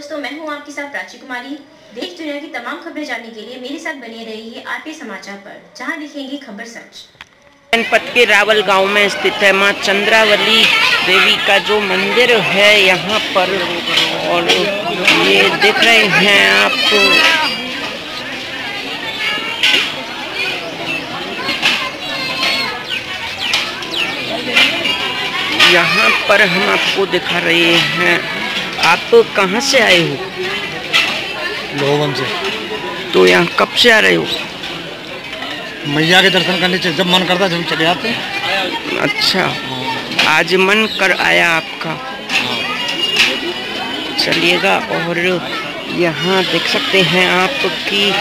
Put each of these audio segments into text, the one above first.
दोस्तों, मैं हूँ आपके साथ प्राची कुमारी। देश दुनिया की तमाम खबरें जानने के लिए मेरे साथ बने रहिए आपके समाचार पर, जहाँ दिखेंगी खबर सच। जनपद के रावल गाँव में स्थित है माँ चंद्रावली देवी का जो मंदिर है यहाँ पर, और ये देख रहे हैं आप। यहाँ पर हम आपको दिखा रहे हैं आप कहाँ से आए हो? लोगों से। तो यहाँ कब से आ रहे हो? मैया के दर्शन करने से जब मन करता है जब चले आते हैं। अच्छा। आज मन कर आया आपका। चलिएगा और यहाँ देख सकते हैं आप कि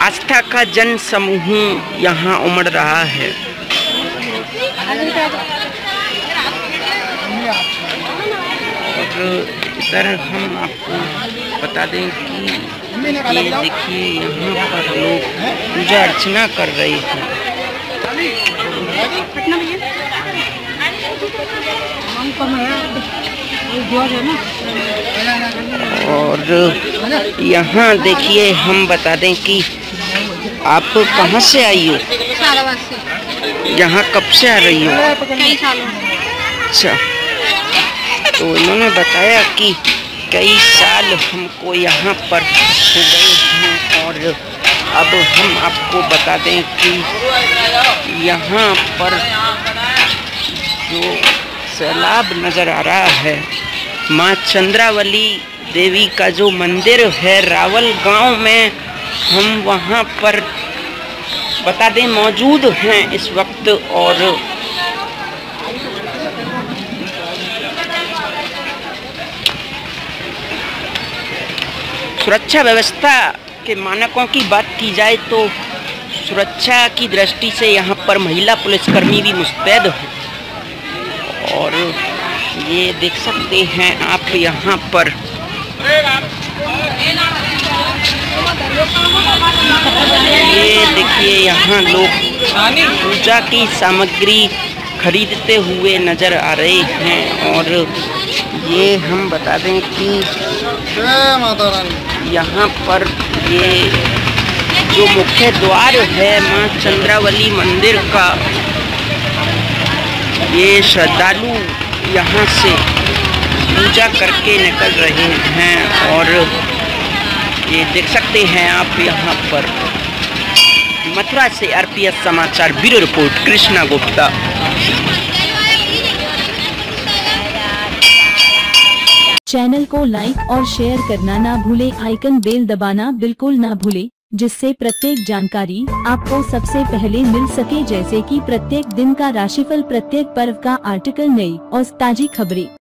आस्था का जन समूह यहाँ उमड़ रहा है। इधर हम आपको बता दें कि ये देखिए यहाँ पर लोग पूजा अर्चना कर रहे हैं। और यहाँ देखिए हम बता दें कि आप कहाँ से आई हो? यहाँ कब से आ रही हो? कई सालों अच्छा। तो उन्होंने बताया कि कई साल हमको यहाँ पर हो गए हैं और अब हम आपको बता दें कि यहाँ पर जो सैलाब नज़र आ रहा है, माँ चंद्रावली देवी का जो मंदिर है रावल गाँव में, हम वहाँ पर बता दें मौजूद हैं इस वक्त और सुरक्षा व्यवस्था के मानकों की बात की जाए तो सुरक्षा की दृष्टि से यहाँ पर महिला पुलिसकर्मी भी मुस्तैद हैं। और ये देख सकते हैं आप यहाँ पर। ये देखिए यहाँ लोग पूजा की सामग्री खरीदते हुए नज़र आ रहे हैं और ये हम बता दें कि यहाँ पर ये जो मुख्य द्वार है माँ चंद्रावली मंदिर का, ये श्रद्धालु यहाँ से पूजा करके निकल रहे हैं और ये देख सकते हैं आप यहाँ पर। मथुरा से आरपीएस समाचार bureau report, Krishna Gupta. Channel को लाइक और शेयर करना ना भूले आइकन बेल दबाना बिल्कुल ना भूले, जिससे प्रत्येक जानकारी आपको सबसे पहले मिल सके। जैसे कि प्रत्येक दिन का राशिफल, प्रत्येक पर्व का आर्टिकल नई और ताजी खबरें।